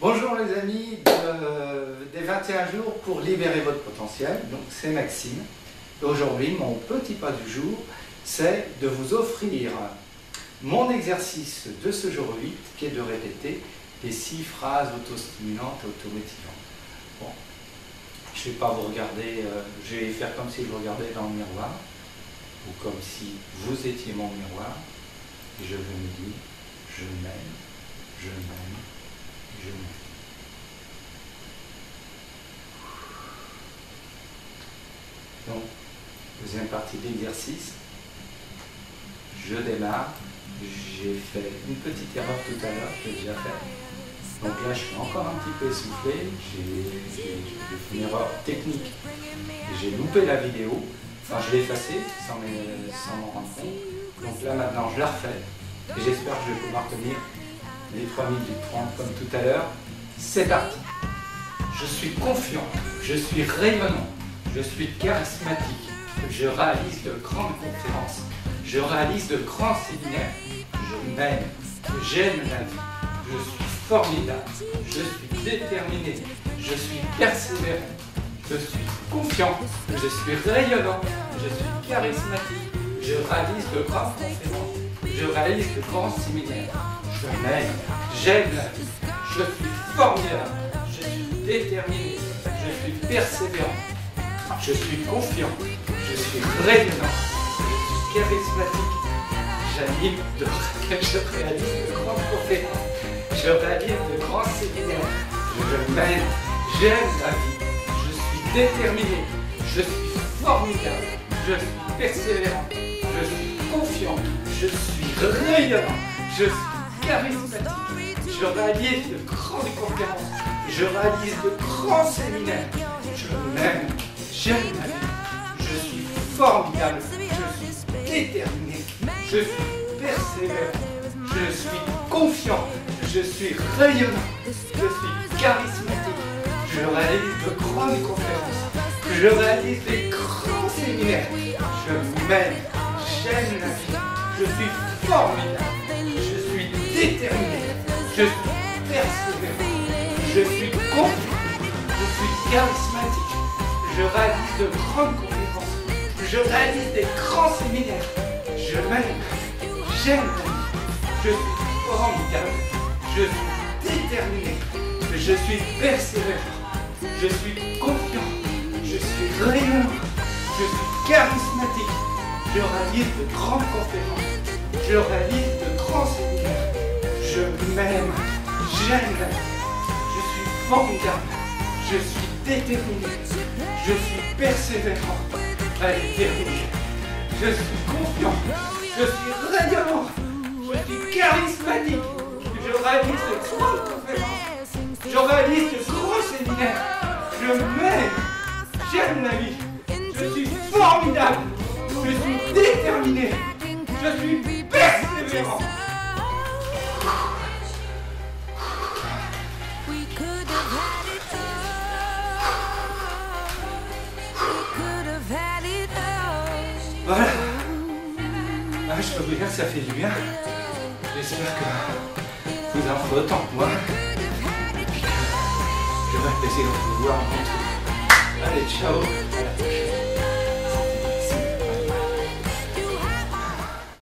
Bonjour les amis de- des 21 jours pour libérer votre potentiel. Donc c'est Maxime. Aujourd'hui, mon petit pas du jour, c'est de vous offrir mon exercice de ce jour 8 qui est de répéter les six phrases autostimulantes et automotivantes. Bon, je ne vais pas vous regarder, euh, je vais faire comme si je regardais dans le miroir ou comme si vous étiez mon miroir. Et je vais me dire, je m'aime, je m'aime, Donc, deuxième partie de l'exercice. Je démarre. J'ai fait une petite erreur tout à l'heure, je déjà fait. Donc là, je suis encore un petit peu essoufflé. J'ai fait une erreur technique. J'ai loupé la vidéo. Enfin, je l'ai effacée sans m'en rendre compte. Donc là, maintenant, je la refais. J'espère que je vais pouvoir tenir les 3 minutes 30 comme tout à l'heure. C'est parti. Je suis confiant, je suis rayonnant, je suis charismatique, je réalise de grandes conférences, je réalise de grands séminaires, je m'aime, j'aime la vie, je suis formidable, je suis déterminé, je suis persévérant, je suis confiant, je suis rayonnant, je suis charismatique, je réalise de grandes conférences, je réalise de grands séminaires, je m'aime, j'aime la vie, je suis formidable, je suis déterminé, je suis persévérant, je suis confiant, je suis rayonnant, je suis charismatique, j'anime de, je réalise de grandes conférences, je réalise de grands séminaires, je m'aime, j'aime la vie, je suis déterminé, je suis formidable, je suis persévérant, je suis confiant, je suis rayonnant, je suis charismatique, je réalise de grandes conférences, je réalise de grands séminaires, je m'aime, j'aime la vie, je suis formidable, je suis déterminé, je suis persévérant, je suis confiant, je suis rayonnant, je suis charismatique, je réalise de grandes conférences, je réalise des grands je m'aime, j'aime la vie, je suis formidable, je suis déterminé, je suis persévérant, je suis confiant, je suis charismatique, je réalise de grandes conférences, je réalise des grands séminaires, je m'aime, j'aime la vie, je suis formidable, je suis déterminé, je suis persévérant, je suis confiant, je suis rayonnant, je suis charismatique, je réalise de grandes conférences, je réalise de grands séminaires, je m'aime, j'aime. Je suis formidable, je suis déterminé, je suis persévérant, allez terminé, je suis confiant, je suis rayonnant, je suis charismatique, je réalise de grandes conférences, je réalise de grands séminaires, je m'aime, j'aime la vie, suis formidable, je suis déterminé, je suis persévérant. Voilà. Ah, je peux vous dire que ça fait du bien. J'espère que vous en ferez autant que moi. J'aurai le plaisir de vous voir. Allez, ciao.